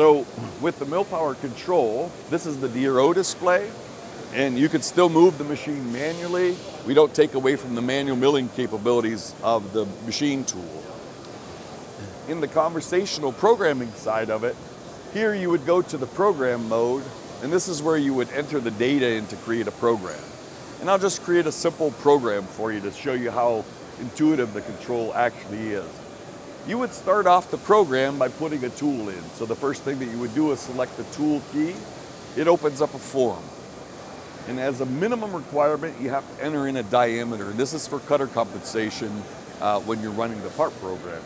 So with the MILLPWR control, this is the DRO display, and you can still move the machine manually. We don't take away from the manual milling capabilities of the machine tool. In the conversational programming side of it, here you would go to the program mode, and this is where you would enter the data in to create a program. And I'll just create a simple program for you to show you how intuitive the control actually is. You would start off the program by putting a tool in. So the first thing that you would do is select the tool key. It opens up a form. And as a minimum requirement, you have to enter in a diameter. This is for cutter compensation uh, when you're running the part program.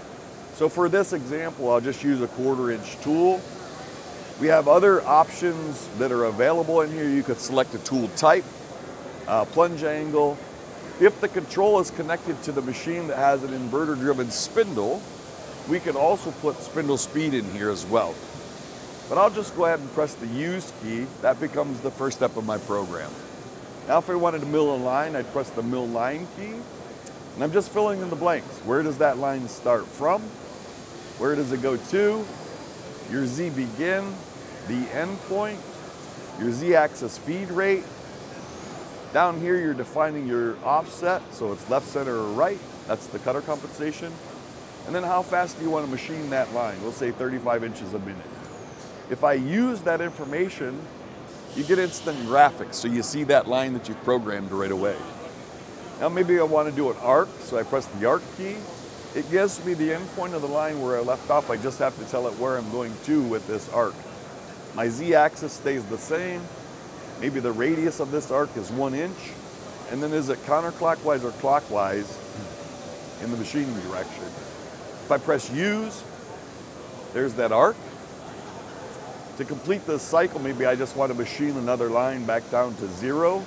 So for this example, I'll just use a quarter inch tool. We have other options that are available in here. You could select a tool type, uh, plunge angle. If the control is connected to the machine that has an inverter driven spindle, we can also put spindle speed in here as well. But I'll just go ahead and press the use key. That becomes the first step of my program. Now if I wanted to mill a line, I'd press the mill line key. And I'm just filling in the blanks. Where does that line start from? Where does it go to? Your Z begin, the end point, your Z axis feed rate. Down here, you're defining your offset, so it's left, center, or right. That's the cutter compensation. And then how fast do you want to machine that line? We'll say 35 inches a minute. If I use that information, you get instant graphics, so you see that line that you've programmed right away. Now maybe I want to do an arc, so I press the arc key. It gives me the endpoint of the line where I left off. I just have to tell it where I'm going to with this arc. My z-axis stays the same. Maybe the radius of this arc is one inch. And then is it counterclockwise or clockwise in the machining direction? If I press use, there's that arc. To complete this cycle, maybe I just want to machine another line back down to zero.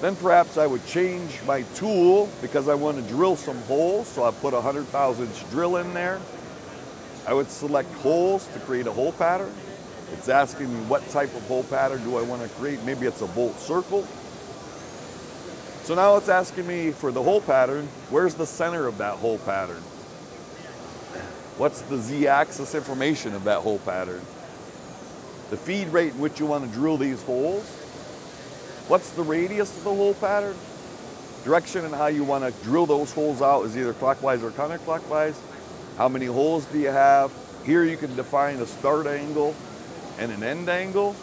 Then perhaps I would change my tool because I want to drill some holes. So I put a 100 thousandths drill in there. I would select holes to create a hole pattern. It's asking me what type of hole pattern do I want to create. Maybe it's a bolt circle. So now it's asking me for the hole pattern, where's the center of that hole pattern? What's the z-axis information of that hole pattern? The feed rate in which you want to drill these holes. What's the radius of the hole pattern? Direction and how you want to drill those holes out is either clockwise or counterclockwise. How many holes do you have? Here you can define a start angle and an end angle.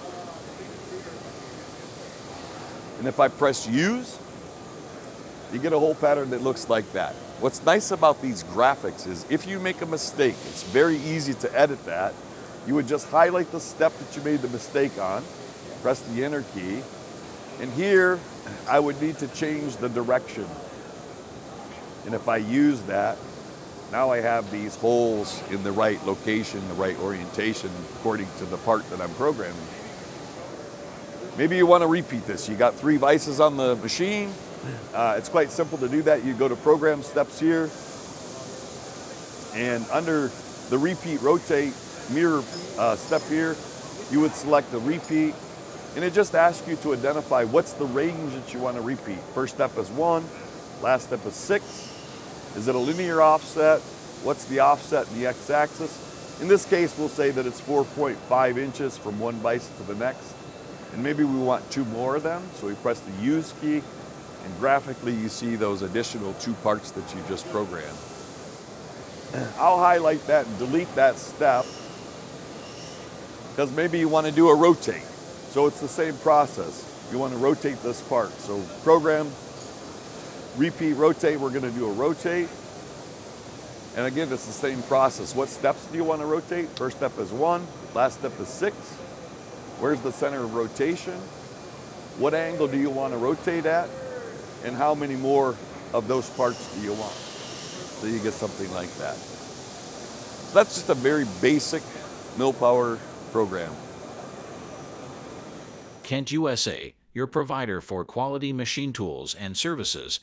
And if I press use, you get a hole pattern that looks like that. What's nice about these graphics is if you make a mistake, it's very easy to edit that. You would just highlight the step that you made the mistake on, press the enter key, and here I would need to change the direction. And if I use that, now I have these holes in the right location, the right orientation, according to the part that I'm programming. Maybe you want to repeat this. You got three vices on the machine, uh, it's quite simple to do that. You go to program steps here, and under the repeat rotate mirror uh, step here, you would select the repeat, and it just asks you to identify what's the range that you want to repeat. First step is one, last step is six. Is it a linear offset? What's the offset in the x-axis? In this case, we'll say that it's 4.5 inches from one vice to the next. And maybe we want two more of them, so we press the use key, and graphically you see those additional two parts that you just programmed. I'll highlight that and delete that step because maybe you want to do a rotate. So it's the same process. You want to rotate this part. So program, repeat, rotate, we're going to do a rotate. And again, it's the same process. What steps do you want to rotate? First step is one, last step is six. Where's the center of rotation? What angle do you want to rotate at? And how many more of those parts do you want? So you get something like that. So that's just a very basic MILLPWR program. Kent USA, your provider for quality machine tools and services